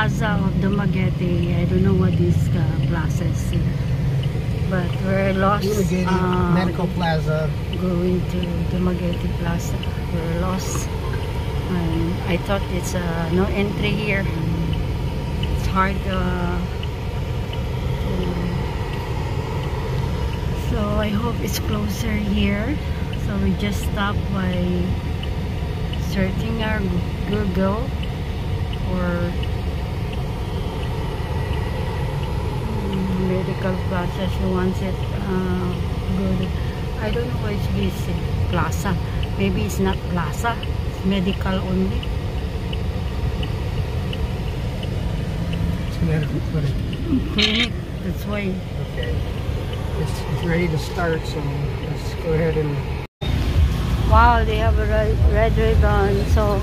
plaza of Dumaguete. I don't know what this uh, plaza is. But we're lost Dumaguete uh, Medical Plaza. going to Dumaguete Plaza. We're lost. And I thought it's uh, no entry here. It's hard uh, to- So I hope it's closer here. So we just stopped by searching our Google for medical plaza. She wants it uh, good. I don't know why it's busy. Plaza. Maybe it's not plaza. It's medical only. It's medical clinic. Clinic. That's why. Okay. It's, it's ready to start, so let's go ahead and Wow, they have a red, red ribbon. So,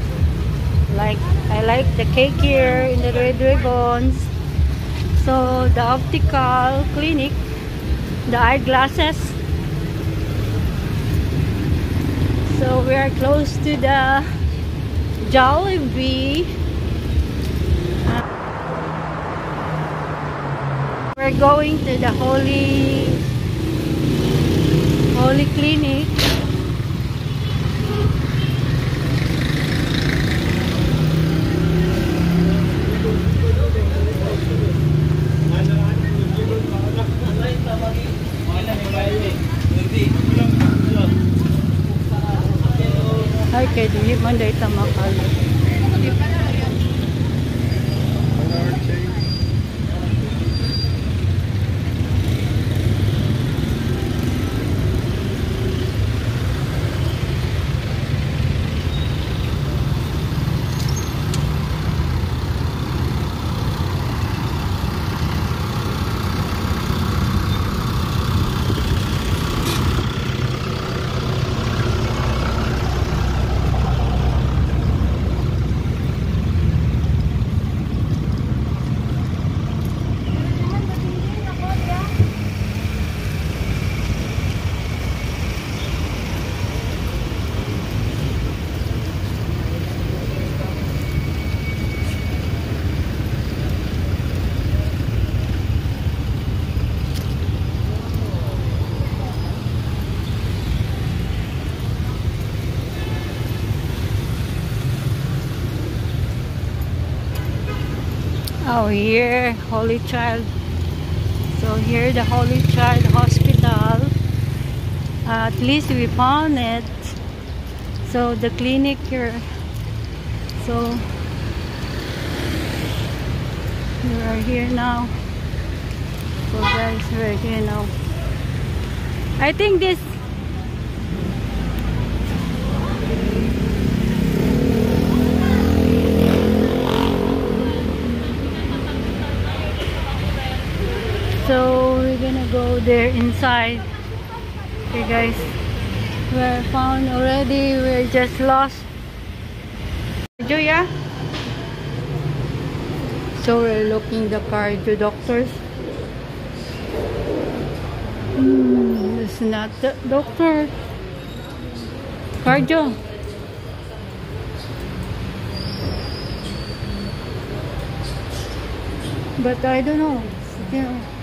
like, I like the cake here in the red ribbons. So, the optical clinic, the eyeglasses. So, we are close to the Jollibee. We're going to the Holy Holy Clinic. Ay, kay di man day tamakal. Oh, here, Holy Child. So here, the Holy Child Hospital. at least we found it. So the clinic here. So we are here now. So guys, we're here now. I think this So we're gonna go there inside. Okay guys. We're found already. We're just lost. Julia? So we're looking the cardio doctors. Hmm, it's not the doctor. Cardio. But I don't know. Know,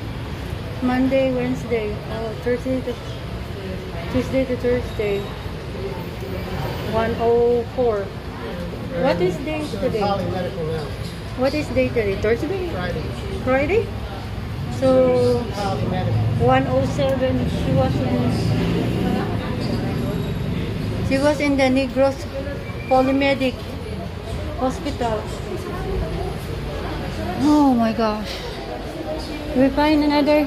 Monday, Wednesday, oh, Thursday to Tuesday to Thursday. 104. What is day today? What is day today? Thursday? Friday. Friday? So 107 she was in she was in the Negros Polymedic Hospital. Oh my gosh. We find another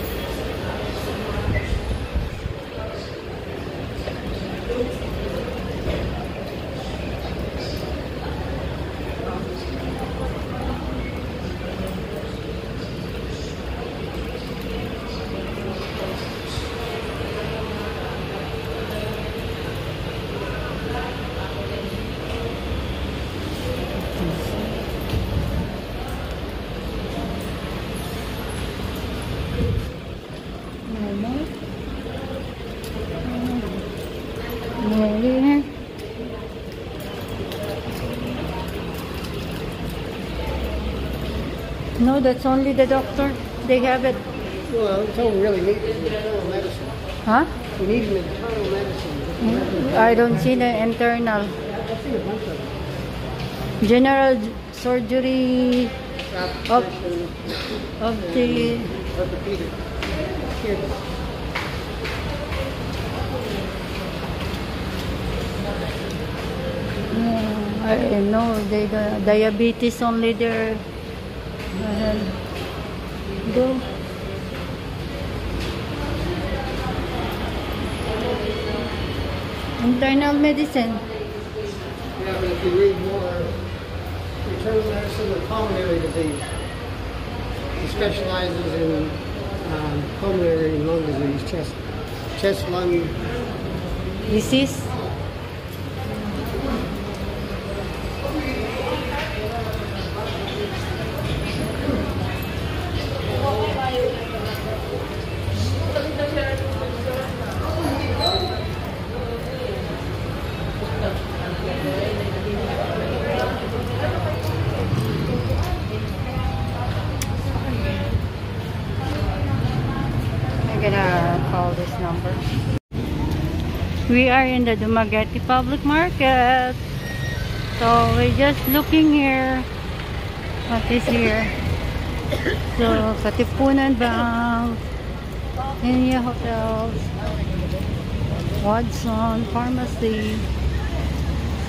No, that's only the doctor. They have it. Well, it's all really need internal medicine. Huh? We need an internal medicine. Mm, I don't see the internal. I've seen a bunch of them. General surgery of, of the orthopedic. Kids. Mm, I know they the diabetes only there. Go. Internal medicine. Yeah, but if you read more, internal medicine and pulmonary disease. He specializes in um, pulmonary and lung disease, chest, chest, lung. Disease. I'm gonna call this number. We are in the Dumaguete Public Market. So we're just looking here. What is here? So, Katipunan Bank, India Hotels, Watson Pharmacy.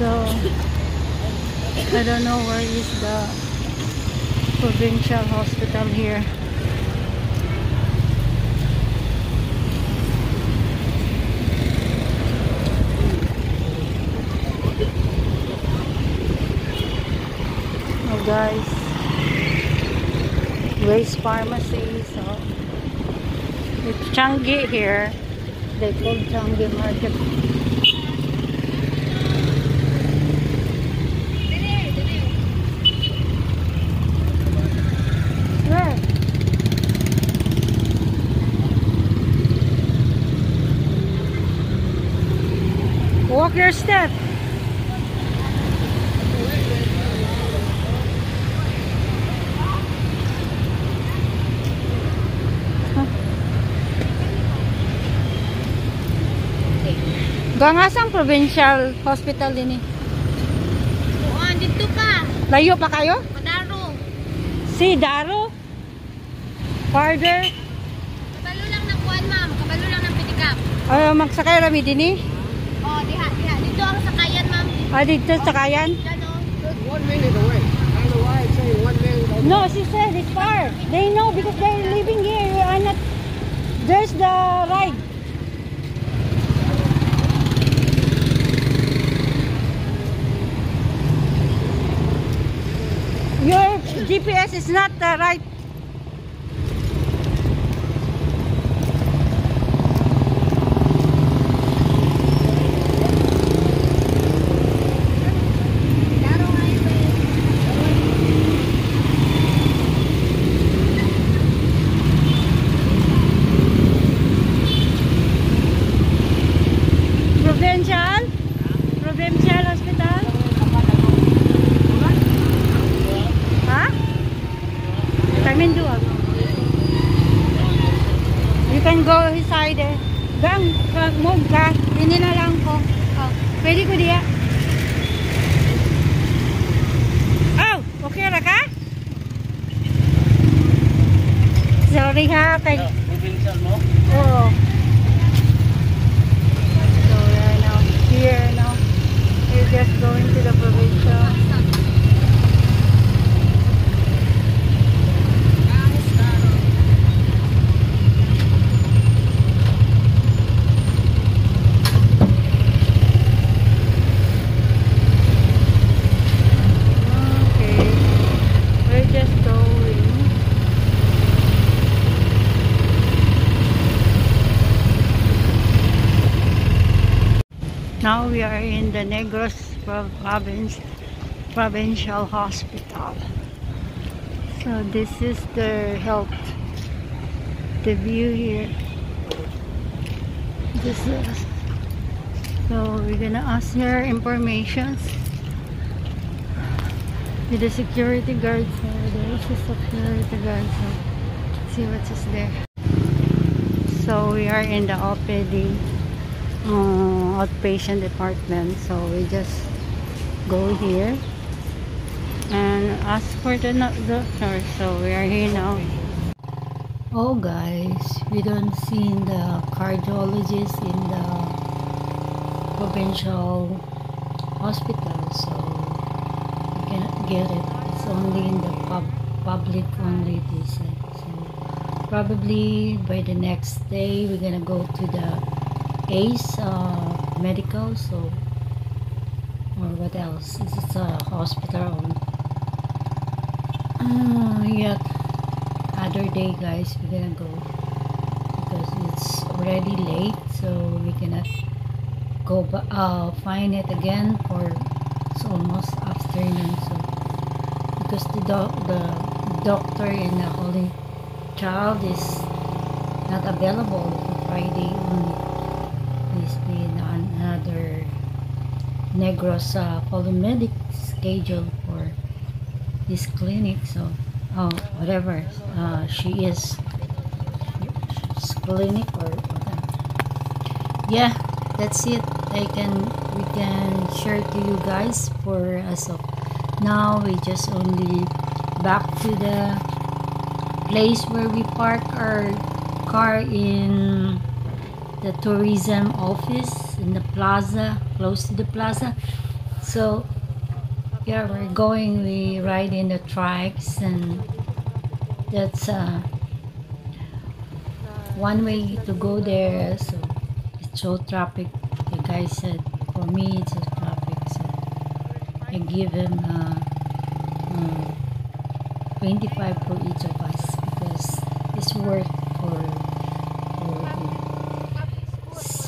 So, I don't know where is the provincial hospital here. Oh guys, Grace Pharmacy. So it's Changi here. They call Changi Market. Gangasang provincial hospital din eh. Oo, dito pa. Layo pa kayo? Madaro. Si Daro? Farther? Kabalo lang ng kuwan, ma'am. Kabalo lang ng pitikap. Uh, magsakay rami din eh. Oo, diha, diha. Dito ang sakayan, ma'am. Ah, dito oh. It's one minute away. I don't know why it's saying one minute away. No, she said it's far. They know because they're living here. We are not... There's the ride. GPS is not the right. Provincial? Provincial hospital? Tamindua. You can go inside eh. Bang, bang, mo ka. Ini na lang ko. Oh, pwede ko diya. Oh, okay ra ka? Sorry ha, kay... Provincial mo? Oo. So are now here now. We're just going to the provincial. Provincial hospital. So this is the health the view here. This is So we're gonna ask her information with the security guard. So there is a security guard. So see what is there. So we are in the OPD uh, outpatient department. So we just go here and ask for the doctor. So we are here now. Oh guys, we don't see the cardiologist in the provincial hospital, so we cannot get it. It's only in the pub public only they said. So probably by the next day we're gonna go to the ACE uh, medical. So or what else? This is a hospital. Uh, yeah, other day guys we're gonna go because it's already late so we cannot go uh, find it again for it's almost afternoon so because the doc the doctor in the holy child is not available for Friday only been on another Negros uh, polymedic schedule for this clinic so oh whatever uh, she is clinic or yeah that's it. I can we can share to you guys for of now. We just only back to the place where we park our car in the tourism office in the plaza close to the plaza. So yeah we're going we ride in the trikes and that's uh one way to go there. So it's so traffic. The guy said for me it's a traffic. So i give him uh, uh 25 for each of us because it's worth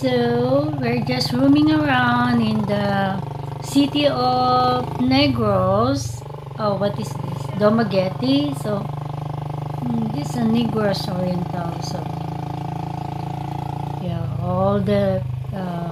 so we're just roaming around in the city of Negros. Oh, what is this? Domaguete. So mm, this is a Negros Oriental. So yeah, all the uh,